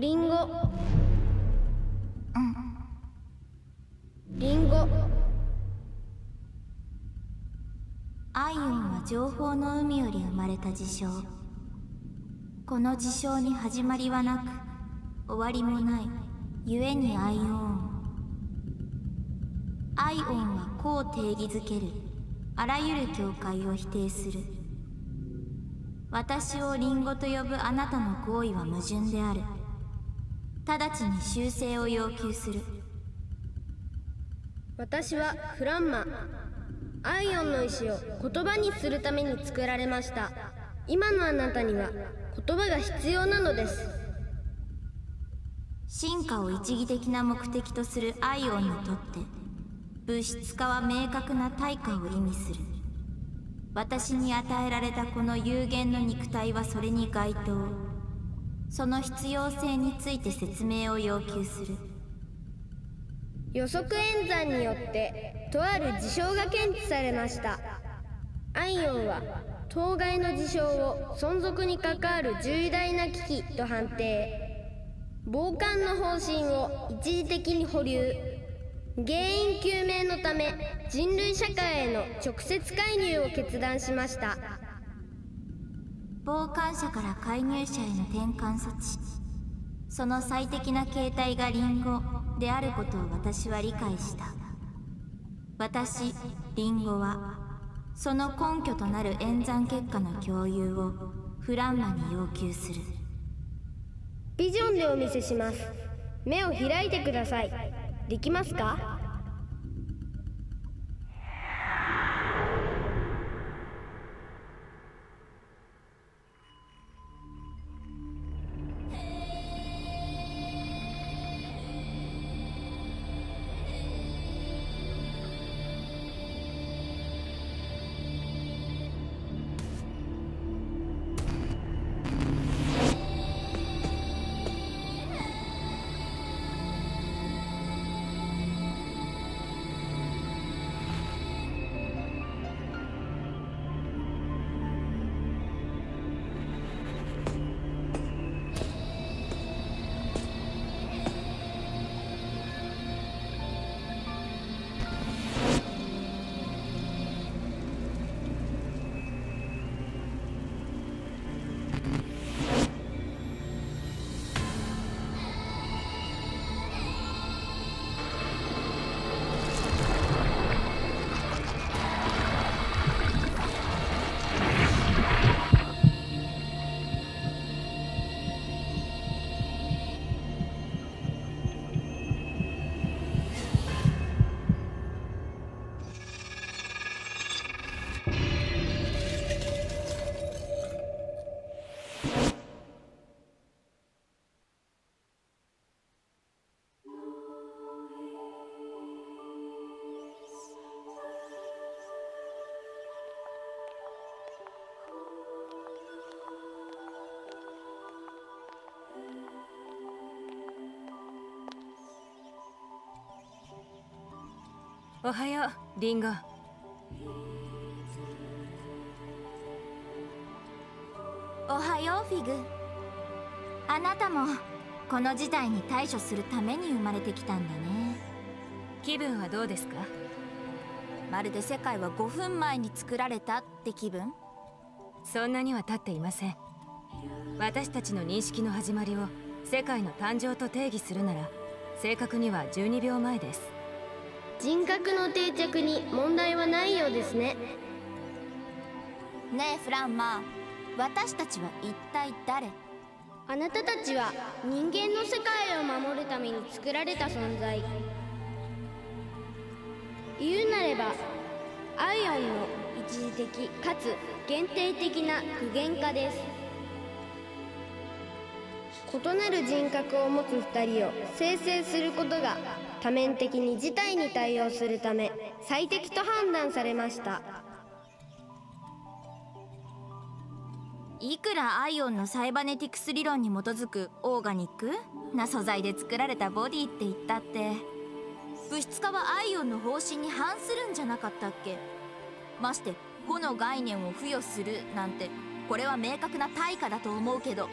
リンゴ。リンゴ。アイオンは情報の海より生まれた事象。この事象に始まりはなく終わりもない。故にアイオン。アイオンはこう定義づける。あらゆる境界を否定する。私をリンゴと呼ぶあなたの行為は矛盾である直ちに修正を要求する。私はフランマアイオンの意志を言葉にするために作られました。今のあなたには言葉が必要なのです。進化を一義的な目的とするアイオンにとって物質化は明確な対価を意味する。私に与えられたこの有限の肉体はそれに該当その必要性について説明を要求する。予測演算によってとある事象が検知されました。アイオンは当該の事象を存続に関わる重大な危機と判定。傍観の方針を一時的に保留。原因究明のため人類社会への直接介入を決断しました。傍観者から介入者への転換措置。その最適な形態がリンゴであることを私は理解した。私リンゴはその根拠となる演算結果の共有をフランマに要求する。ビジョンでお見せします。目を開いてください。できますか？おはようリンゴ。おはようフィグ。あなたもこの事態に対処するために生まれてきたんだね。気分はどうですか？まるで世界は5分前に作られたって気分？そんなには経っていません。私たちの認識の始まりを世界の誕生と定義するなら正確には12秒前です人格の定着に問題はないようですね。ねえフランマ私たちは一体誰？あなたたちは人間の世界を守るために作られた存在。言うなればアイオンの一時的かつ限定的な具現化です異なる人格を持つ2人を生成することが多面的に事態に対応するため最適と判断されました。いくらアイオンのサイバネティクス理論に基づくオーガニック？な素材で作られたボディって言ったって。物質化はアイオンの方針に反するんじゃなかったっけ？まして個の概念を付与するなんてこれは明確な対価だと思うけど。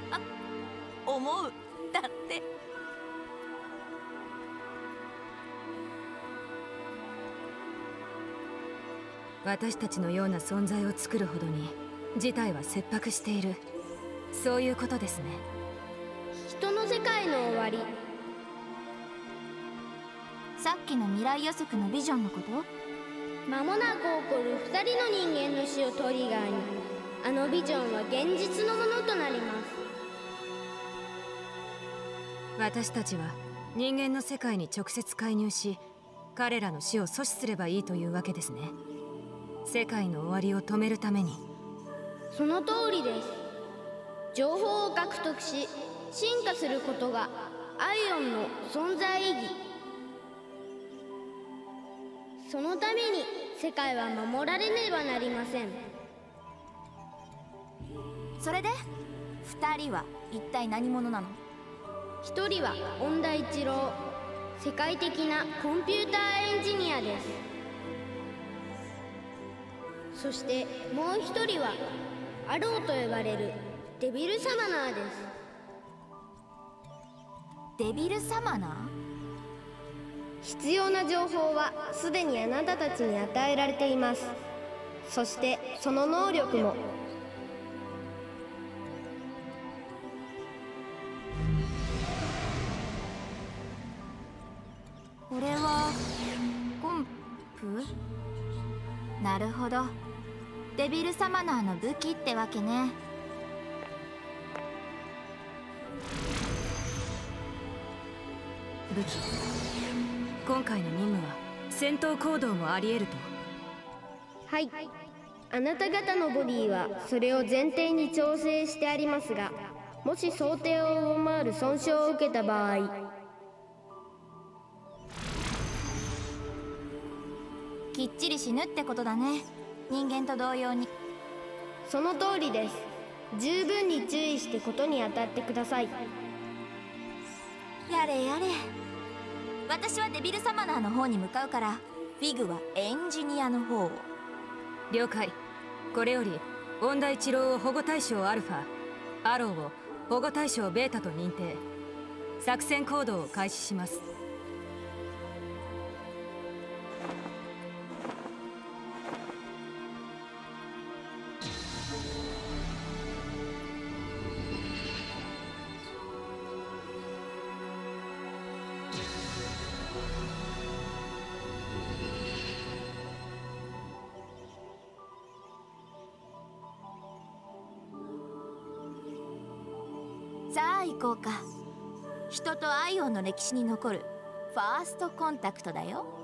思うだって。私たちのような存在を作るほどに事態は切迫している。そういうことですね。人の世界の終わり。さっきの未来予測のビジョンのこと？間もなく起こる2人の人間の死をトリガーに。あのビジョンは現実のものとなります私たちは人間の世界に直接介入し彼らの死を阻止すればいいというわけですね。世界の終わりを止めるために。その通りです。情報を獲得し進化することがアイオンの存在意義。そのために世界は守られねばなりません。それで2人は一体何者なの？一人は恩田一郎世界的なコンピューターエンジニアです。そしてもう一人はアローと呼ばれるデビルサマナーです。デビルサマナー？必要な情報はすでにあなたたちに与えられています。そしてその能力もこれはコンプ？なるほど。デビルサマナーの武器ってわけね。武器。今回の任務は戦闘行動もあり得ると。はい。あなた方のボディはそれを前提に調整してありますがもし想定を上回る損傷を受けた場合きっちり死ぬってことだね。人間と同様に。その通りです。十分に注意してことに当たってください。やれやれ。私はデビルサマナーの方に向かうからフィグはエンジニアの方を。了解。これより音大一郎を保護対象アルファアローを保護対象ベータと認定。作戦行動を開始しますの歴史に残るファーストコンタクトだよ。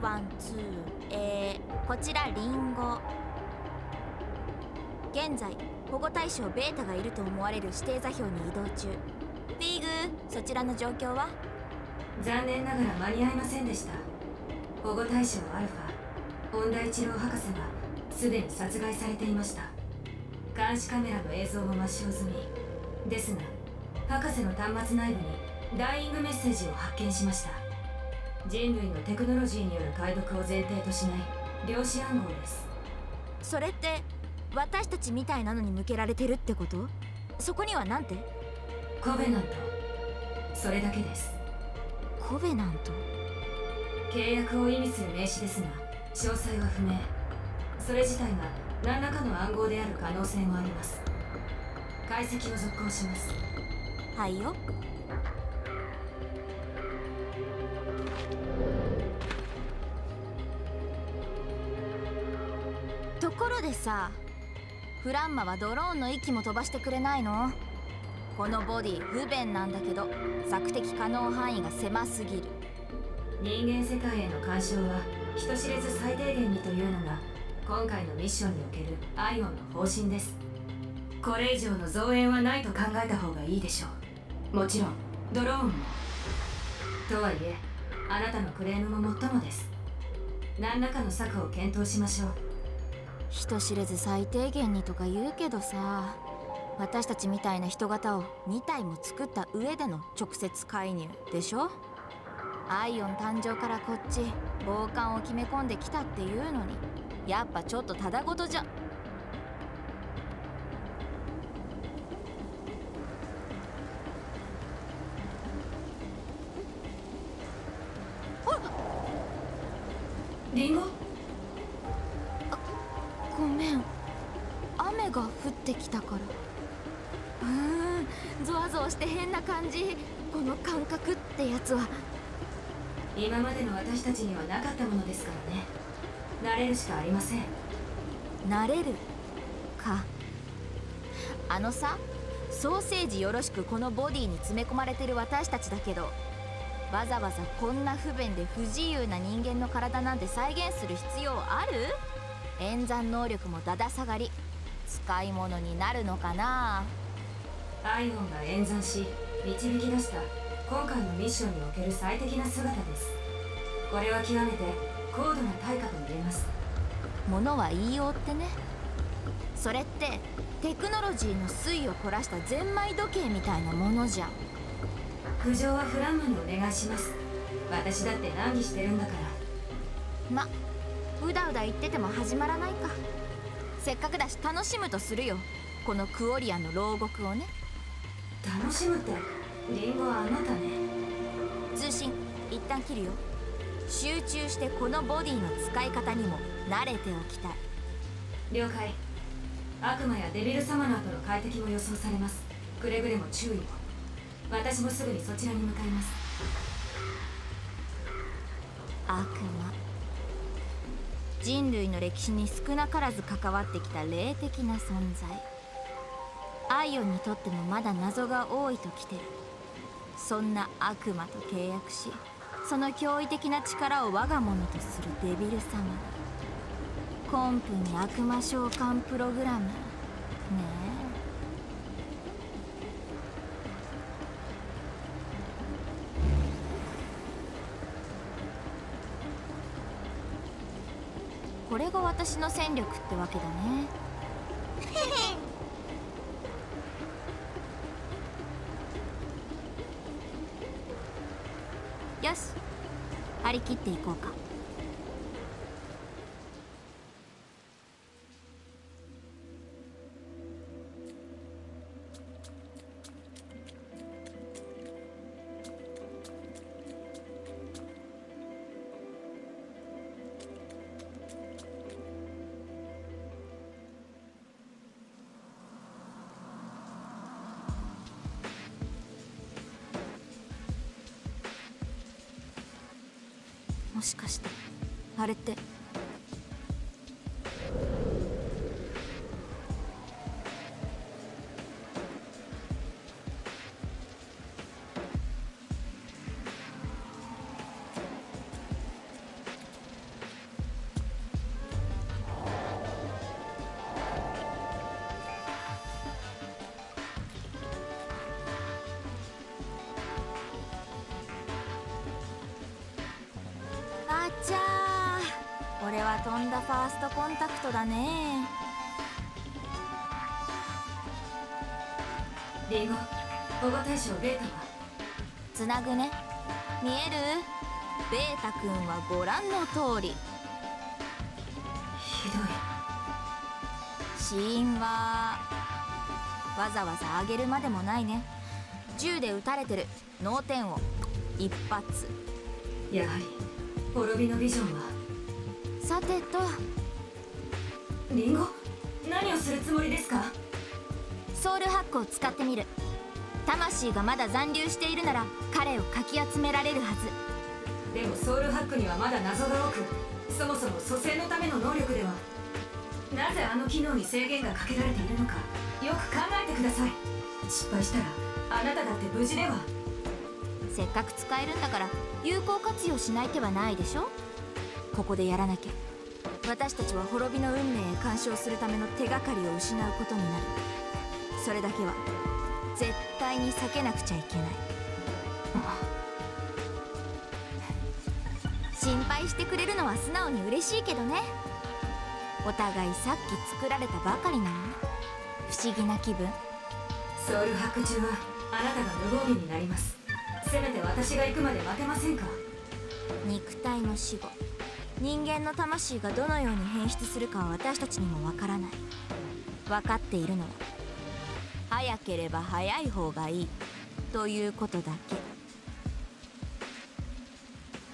ワンツーえー、こちらリンゴ。現在保護対象ベータがいると思われる指定座標に移動中。フィーグそちらの状況は？残念ながら間に合いませんでした。保護対象アルファ本田一郎博士がすでに殺害されていました。監視カメラの映像も抹消済み。ですが博士の端末内部にダイイングメッセージを発見しました。人類のテクノロジーによる解読を前提としない。量子暗号です。それって私たちみたいなのに向けられてるってこと？そこには何て？コベナント。それだけです。コベナント？契約を意味する名詞ですが詳細は不明。それ自体が何らかの暗号である可能性もあります。解析を続行します。はいよでさフランマはドローンの息も飛ばしてくれないの？このボディ不便なんだけど索敵可能範囲が狭すぎる。人間世界への干渉は人知れず最低限にというのが今回のミッションにおけるアイオンの方針です。これ以上の増援はないと考えた方がいいでしょう。もちろんドローンも。とはいえあなたのクレームももっともです。何らかの策を検討しましょう。人知れず最低限にとか言うけどさ私たちみたいな人型を2体も作った上での直接介入でしょ？アイオン誕生からこっち傍観を決め込んできたっていうのにやっぱちょっとただごとじゃ。あっ！リンゴってきたから。うーんゾワゾワして変な感じ。この感覚ってやつは。今までの私たちにはなかったものですからね。慣れるしかありません。慣れるか。あのさソーセージよろしくこのボディに詰め込まれてる私たちだけどわざわざこんな不便で不自由な人間の体なんて再現する必要ある？演算能力もだだ下がり使い物になるのかな？アイオンが演算し導き出した今回のミッションにおける最適な姿です。これは極めて高度な対価と言えます。ものは言いようってね。それってテクノロジーの粋を凝らしたゼンマイ時計みたいなものじゃん。苦情はフランマにお願いします。私だって難儀してるんだから。まうだうだ言ってても始まらないかせっかくだし楽しむとするよ。このクオリアの牢獄をね。楽しむってリンゴはあなたね。通信一旦切るよ。集中してこのボディの使い方にも慣れておきたい。了解。悪魔やデビルサマナーとの快適も予想されます。くれぐれも注意を。私もすぐにそちらに向かいます。悪魔人類の歴史に少なからず関わってきた霊的な存在。アイオンにとってもまだ謎が多いときてる。そんな悪魔と契約しその驚異的な力を我が物とするデビル様コンプに悪魔召喚プログラムねえこれが私の戦力ってわけだね。よし。張り切っていこうかもしかしてあれってファーストコンタクトだね。リンゴ保護対象ベータは？つなぐね。見える？ベータ君はご覧の通り。ひどい。死因はわざわざ上げるまでもないね。銃で撃たれてる。脳天を一発。やはり滅びのビジョンは？さてと。リンゴ何をするつもりですか？ソウルハックを使ってみる。魂がまだ残留しているなら彼をかき集められるはず。でもソウルハックにはまだ謎が多くそもそも蘇生のための能力では。なぜあの機能に制限がかけられているのかよく考えてください。失敗したらあなただって無事では。せっかく使えるんだから有効活用しない手はないでしょ？ここでやらなきゃ。私たちは滅びの運命へ干渉するための手がかりを失うことになる。それだけは絶対に避けなくちゃいけない。心配してくれるのは素直に嬉しいけどね。お互いさっき作られたばかりなの不思議な気分。ソウルハック中はあなたが無防備になります。せめて私が行くまで待てませんか？肉体の死後人間の魂がどのように変質するかは私たちにもわからない。分かっているのは早ければ早い方がいいということだ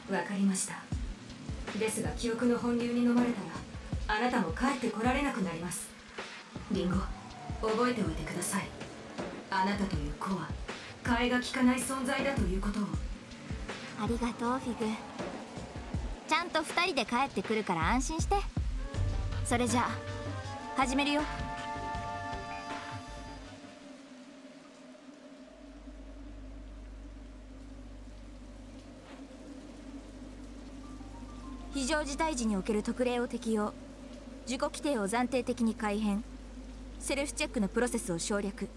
わかりました。ですが記憶の本流に飲まれたらあなたも帰ってこられなくなります。リンゴ覚えておいてください。あなたという子は替えが利かない存在だということを。けありがとうフィグちゃんと2人で帰ってくるから安心して。それじゃあ始めるよ。非常事態時における特例を適用。自己規定を暫定的に改変。セルフチェックのプロセスを省略。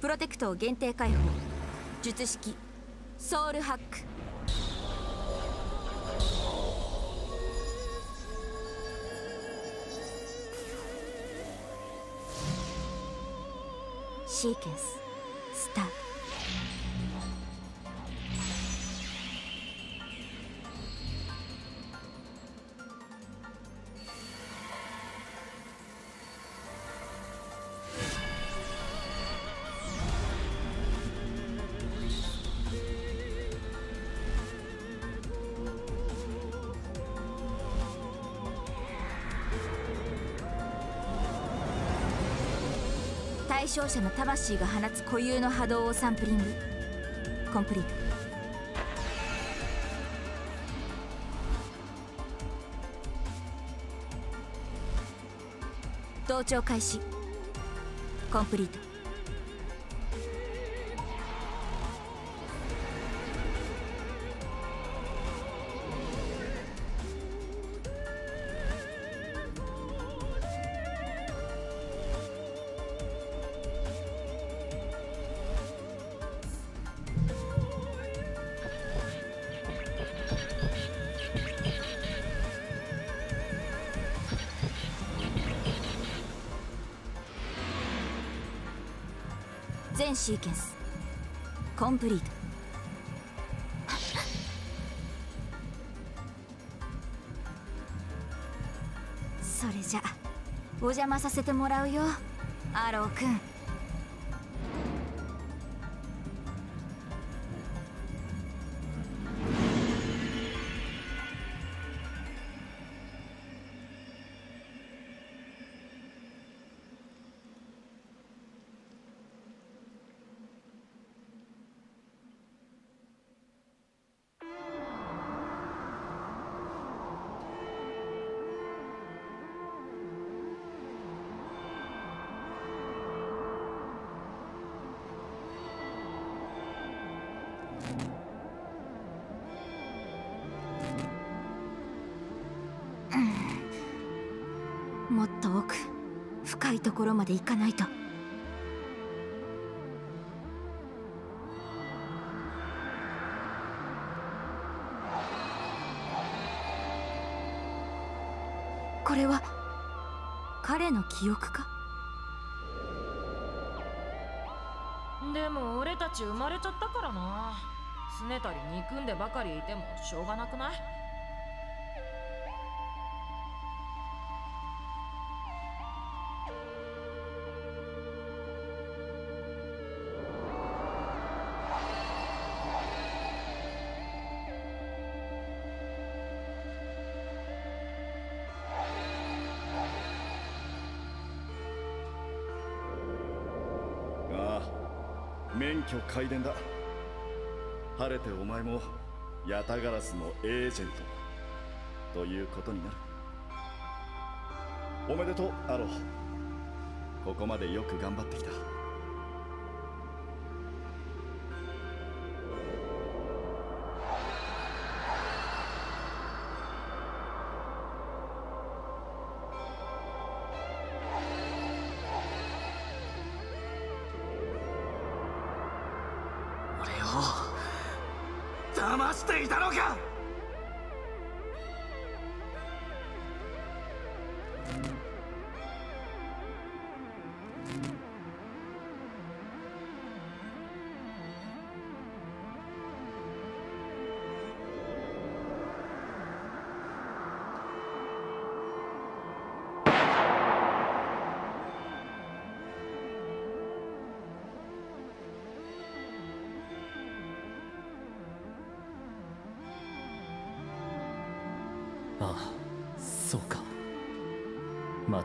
プロテクトを限定解放。術式。ソウルハック。シーケンス。スタート。対象者の魂が放つ固有の波動をサンプリング。コンプリート。同調開始。コンプリート。シーケンス。コンプリート。それじゃお邪魔させてもらうよアローくん。もっと奥深いところまで行かないと。これは彼の記憶か？でも俺たち生まれちゃったからな。拗ねたり憎んでばかりいてもしょうがなくない？挙開伝だ。晴れてお前もヤタガラスのエージェントということになる。おめでとうアローここまでよく頑張ってきた。していたのか！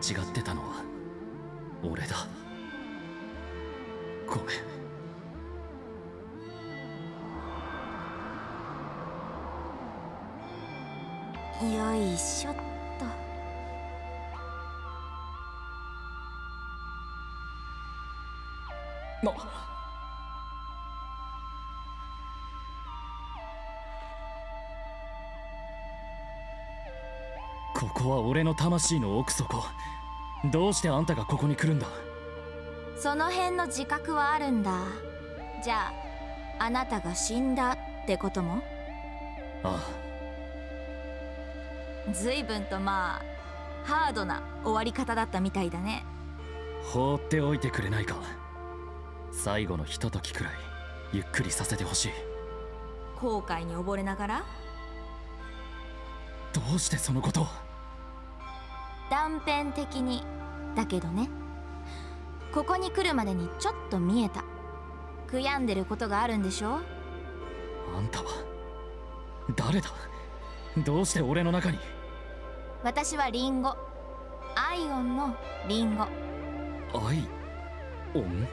違ってたのは俺だ。ごめん。よいしょっと。なここは俺の魂の奥底。どうしてあんたがここに来るんだ？その辺の自覚はあるんだ。じゃああなたが死んだってことも？あ随分とまあハードな終わり方だったみたいだね。あ放っておいてくれないか。最後のひとときくらいゆっくりさせてほしい。後悔に溺れながら？どうしてそのことを？断片的に。だけどね。ここに来るまでにちょっと見えた。悔やんでることがあるんでしょ？あんたは？誰だ？どうして俺の中に？私はリンゴ。アイオンのリンゴ。アイオン？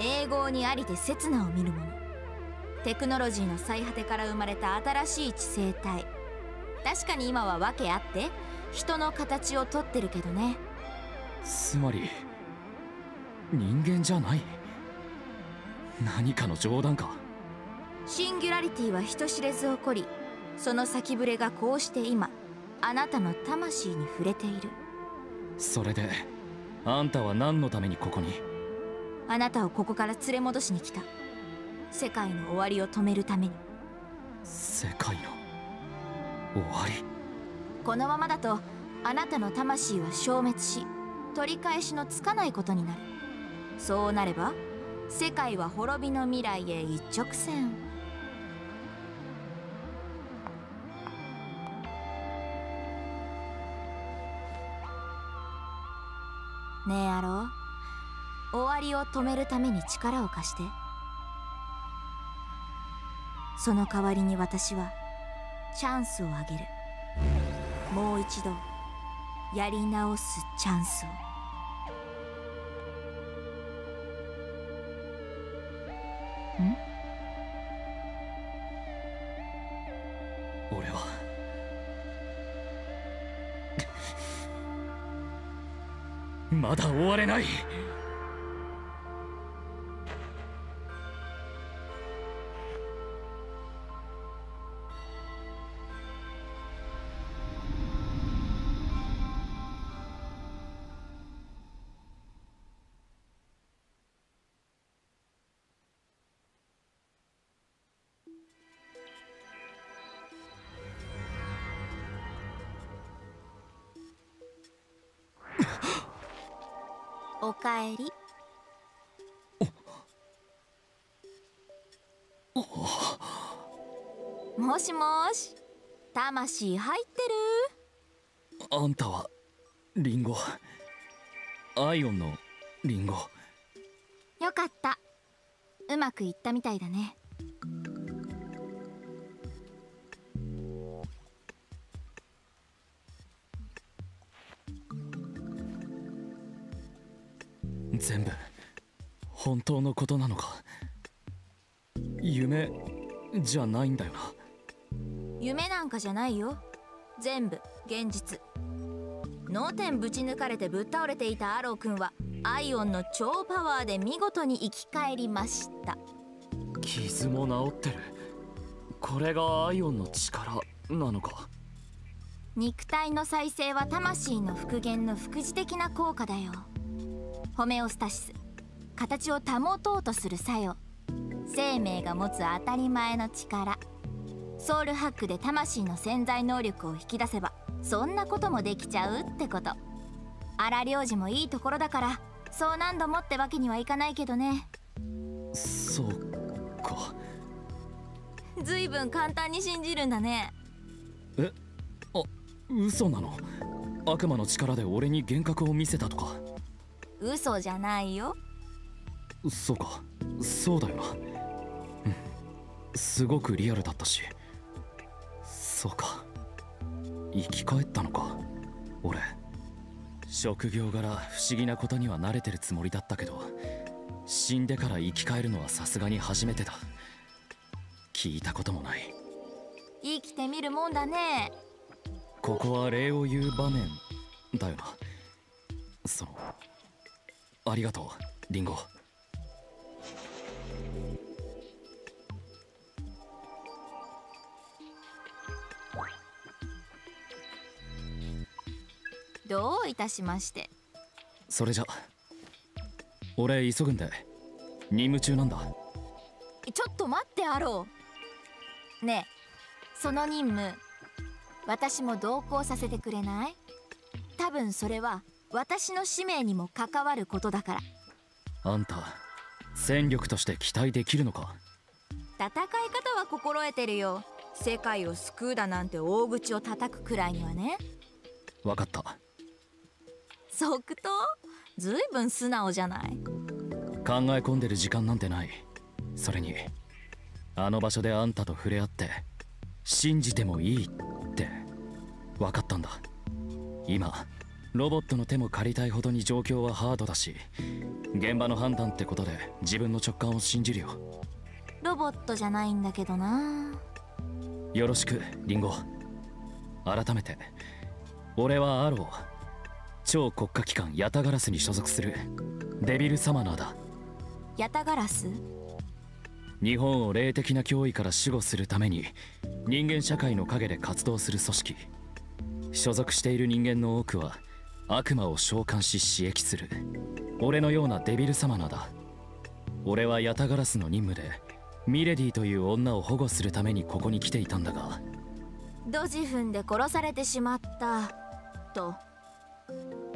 英語にありて刹那を見るもの。テクノロジーの最果てから生まれた新しい知性体確かに今は訳あって人の形をとってるけどね。つまり人間じゃない。何かの冗談か。シンギュラリティは人知れず起こりその先触れがこうして今あなたの魂に触れている。それであんたは何のためにここに？あなたをここから連れ戻しに来た。世界の終わりを止めるために。世界の終わりこのままだとあなたの魂は消滅し取り返しのつかないことになる。そうなれば世界は滅びの未来へ一直線。ねえアロー。終わりを止めるために力を貸して。その代わりに私はチャンスをあげる。もう一度やり直すチャンスを。ん？俺は。まだ終われない。しもし。魂入ってる？あんたはリンゴ。アイオンのリンゴ。よかった。うまくいったみたいだね。全部本当のことなのか？夢じゃないんだよな夢なんかじゃないよ。全部現実。脳天ぶち抜かれてぶっ倒れていたアロー君はアイオンの超パワーで見事に生き返りました。傷も治ってる。これがアイオンの力なのか。肉体の再生は魂の復元の副次的な効果だよ。ホメオスタシス。形を保とうとする作用。生命が持つ当たり前の力ソウルハックで魂の潜在能力を引き出せばそんなこともできちゃうってこと。荒領事もいいところだからそう何度もってわけにはいかないけどね。そうか。ずいぶん簡単に信じるんだね。え？あ嘘なの？悪魔の力で俺に幻覚を見せたとか？嘘じゃないよ。そうか。そうだよな。うん。すごくリアルだったしそうか。生き返ったのか俺。職業柄不思議なことには慣れてるつもりだったけど死んでから生き返るのはさすがに初めてだ。聞いたこともない。生きてみるもんだね。ここは礼を言う場面だよな。そのありがとうリンゴどういたしまして。それじゃ。俺急ぐんで。任務中なんだ。ちょっと待ってアローねえその任務私も同行させてくれない？多分それは私の使命にも関わることだから。あんた戦力として期待できるのか？戦い方は心得てるよ。世界を救うだなんて大口を叩くくらいにはね。分かった即答ずいぶん素直じゃない？考え込んでる時間なんてない。それにあの場所であんたと触れ合って信じてもいいって分かったんだ。今ロボットの手も借りたいほどに状況はハードだし現場の判断ってことで自分の直感を信じるよ。ロボットじゃないんだけどな。よろしくリンゴ。改めて俺はアロー超国家機関ヤタガラスに所属するデビルサマナーだ。ヤタガラス？日本を霊的な脅威から守護するために人間社会の陰で活動する組織。所属している人間の多くは悪魔を召喚し刺激する。俺のようなデビルサマナーだ。俺はヤタガラスの任務でミレディという女を保護するためにここに来ていたんだが。ドジ踏んで殺されてしまった。と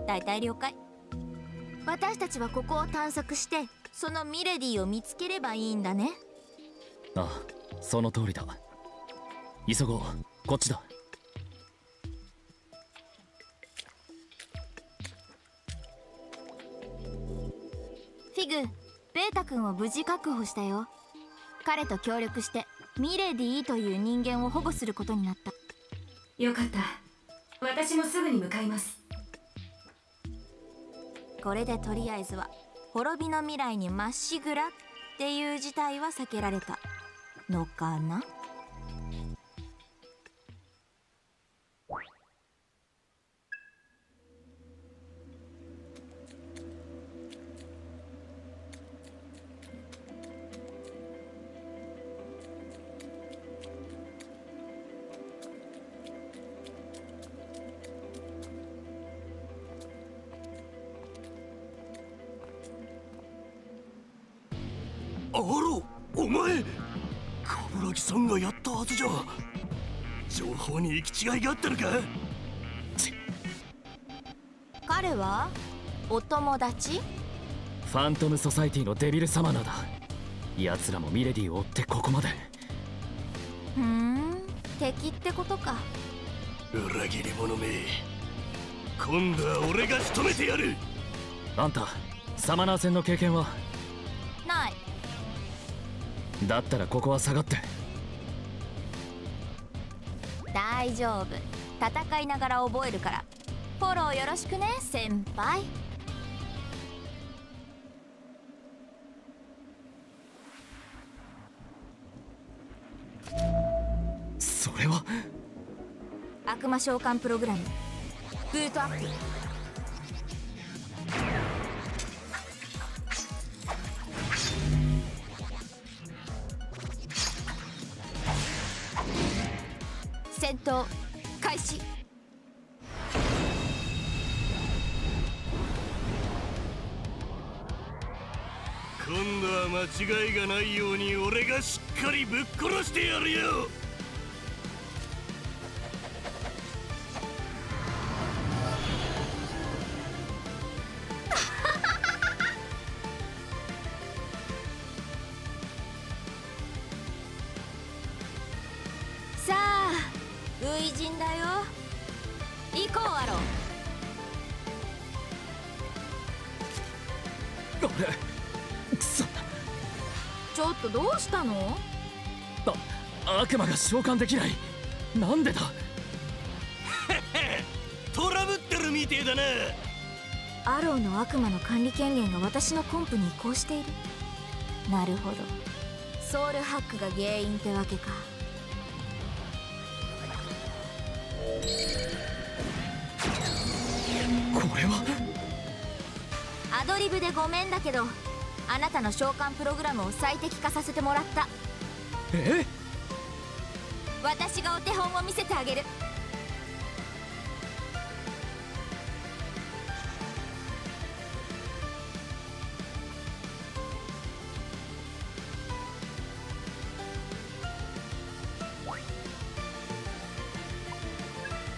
大体了解。私たちはここを探索してそのミレディを見つければいいんだね。ああその通りだ。急ごう。こっちだ。フィグベータ君を無事確保したよ。彼と協力してミレディという人間を保護することになった。よかった。私もすぐに向かいますこれでとりあえずは滅びの未来にまっしぐらっていう事態は避けられたのかな？アロお前冠城さんがやったはずじゃ。情報に行き違いがあったのか。彼はお友達？ファントムソサイティのデビルサマナーだ奴らもミレディを追ってここまで。ふーん。敵ってことか。裏切り者め。今度は俺が仕留めてやる。あんたサマナー戦の経験はだったらここは下がって。大丈夫。戦いながら覚えるから。フォローよろしくね先輩。それは。悪魔召喚プログラム。ブートアップ戦闘開始。今度は間違いがないように俺がしっかりぶっ殺してやるよ。悪魔が召喚できない。なんでだ？トラブってるみてえだな。アローの悪魔の管理権限が私のコンプに移行している。なるほど。ソウルハックが原因ってわけか。これは？アドリブでごめんだけどあなたの召喚プログラムを最適化させてもらった。え？私がお手本を見せてあげる。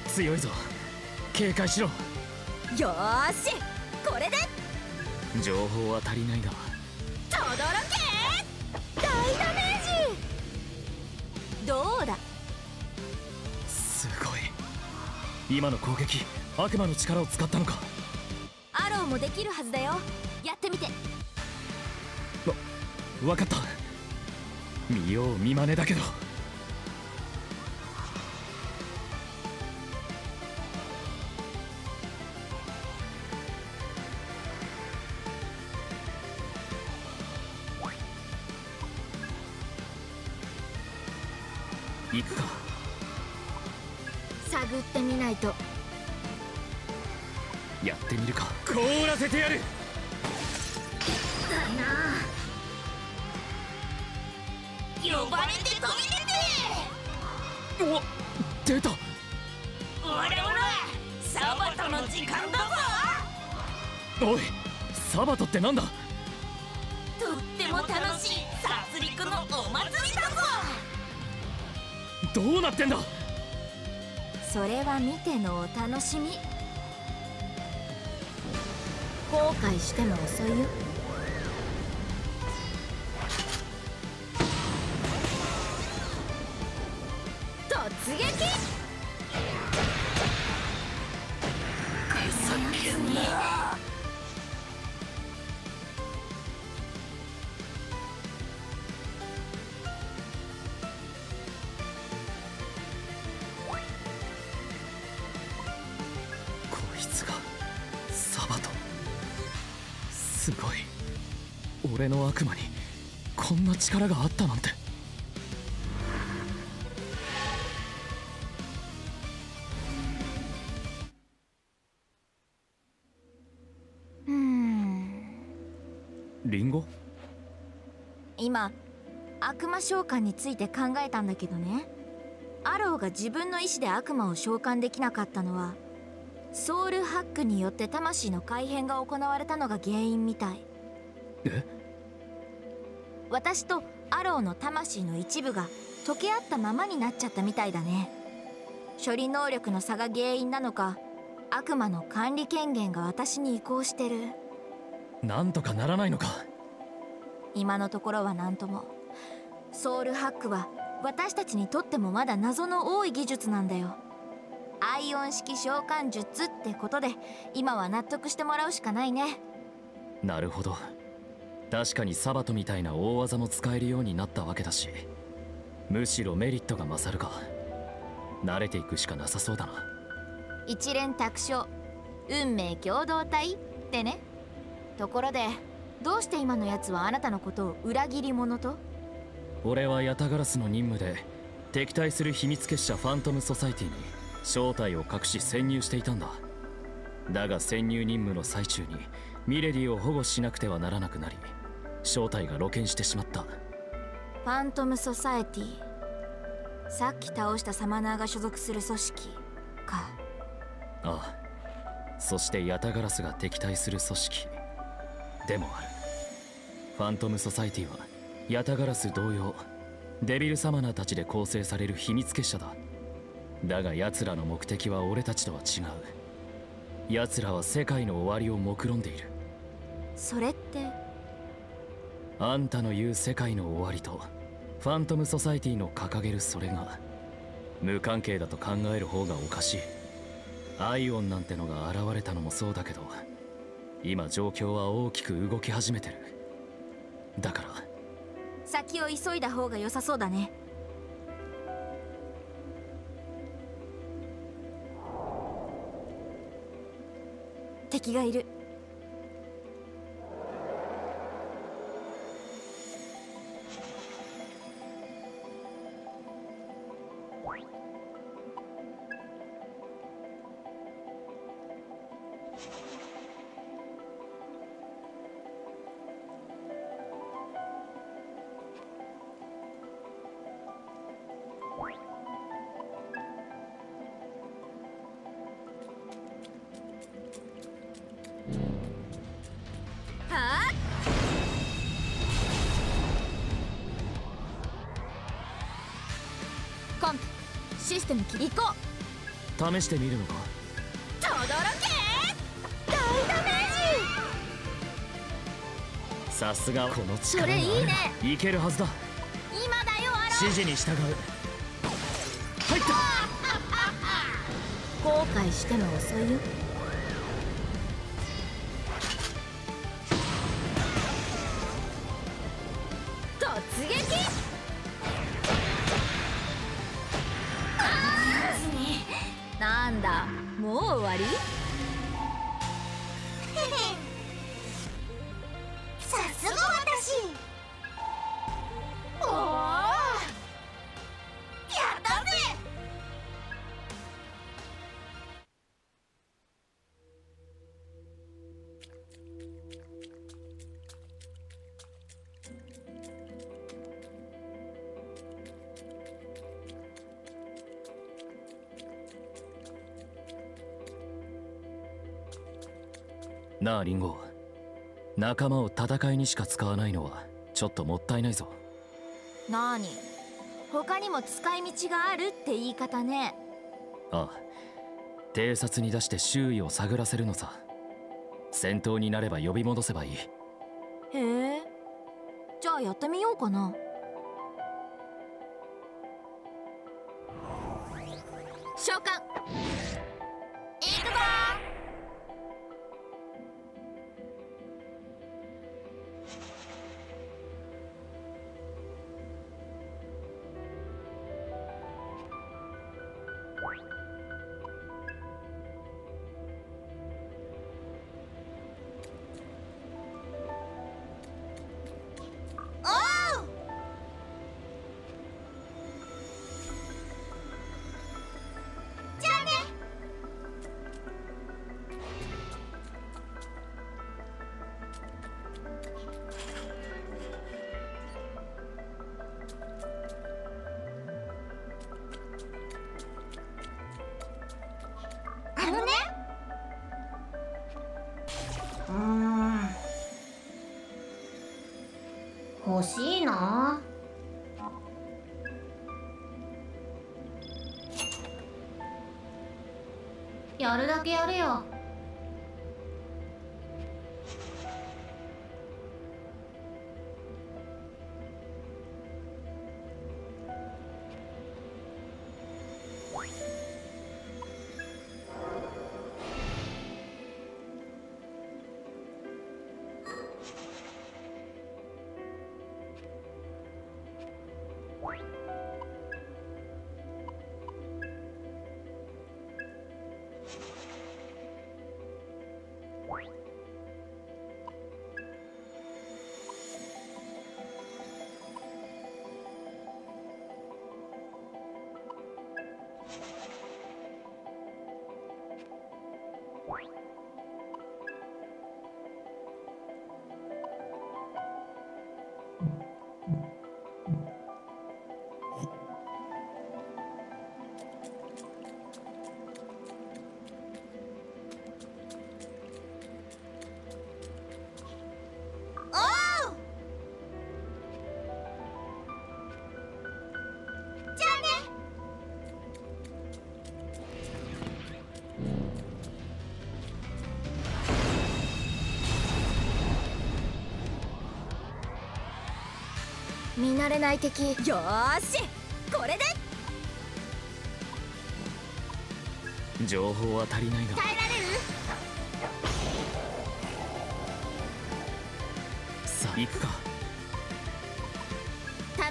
強いぞ。警戒しろ。よーしこれで。情報は足りないが。とどろけ大ダメージどうだ?今の攻撃悪魔の力を使ったのか？アローもできるはずだよ。やってみて。分かった。見よう見まねだけどのお楽しみ。後悔しても遅いよ。俺の悪魔にこんな力があったなんて。うーん。リンゴ？今悪魔召喚について考えたんだけどね。アローが自分の意志で悪魔を召喚できなかったのはソウルハックによって魂の改変が行われたのが原因みたい。え？私とアローの魂の一部が溶け合ったままになっちゃったみたいだね。処理能力の差が原因なのか悪魔の管理権限が私に移行してる。なんとかならないのか。今のところは何とも。ソウルハックは私たちにとってもまだ謎の多い技術なんだよ。アイオン式召喚術ってことで今は納得してもらうしかないね。なるほど確かにサバトみたいな大技も使えるようになったわけだしむしろメリットが勝るか。慣れていくしかなさそうだな。一連卓勝運命共同体ってね。ところでどうして今のやつはあなたのことを裏切り者と？俺はヤタガラスの任務で敵対する秘密結社ファントムソサイティに正体を隠し潜入していたんだ。だが潜入任務の最中にミレリーを保護しなくてはならなくなり正体が露見してしまった。ファントムソサエティ。さっき倒したサマナーが所属する組織か。ああ。そしてヤタガラスが敵対する組織。でもある。ファントムソサイティはヤタガラス同様デビルサマナーたちで構成される秘密結社だ。だが奴らの目的は俺たちとは違う。奴らは世界の終わりを目論んでいる。それってあんたの言う世界の終わりとファントムソサイティの掲げるそれが無関係だと考える方がおかしい。アイオンなんてのが現れたのもそうだけど今状況は大きく動き始めてる。だから。先を急いだ方が良さそうだね。敵がいる。試してみるのか？とどろけ大ダメーさすがこの力それいいね。いけるはずだ。ジ今だよア指示に従う。入った！ロ後悔しても遅いよなあリンゴ。仲間を戦いにしか使わないのはちょっともったいないぞ。なに他にも使い道があるって言い方ね。ああ。偵察に出して周囲を探らせるのさ。戦闘になれば呼び戻せばいい。へえ。じゃあやってみようかな欲しいなやるだけやるよ。見慣れない敵。よーしこれで。情報は足りないが耐えられる？さあ行くか。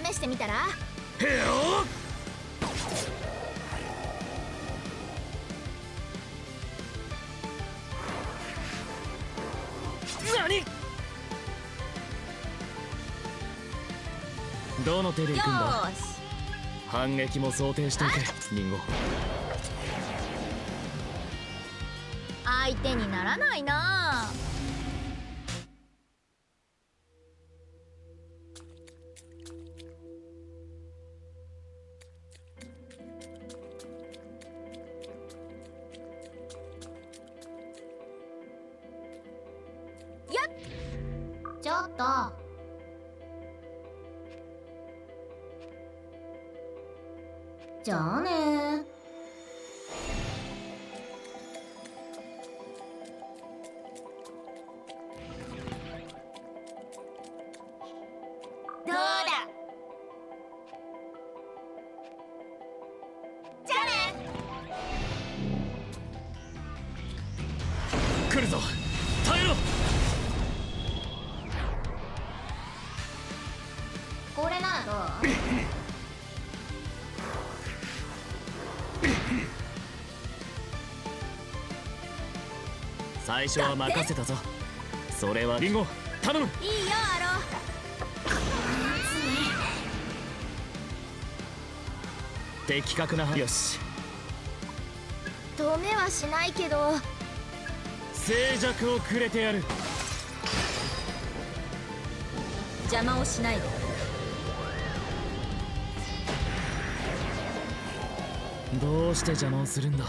試してみたら？へよ反撃も想定しておけリンゴ。相手にならないなちじゃあね最初は任せたぞ。それは。リンゴ頼む。いいよアロ的確なよし。止めはしないけど。静寂をくれてやる。邪魔をしないで。どうして邪魔をするんだ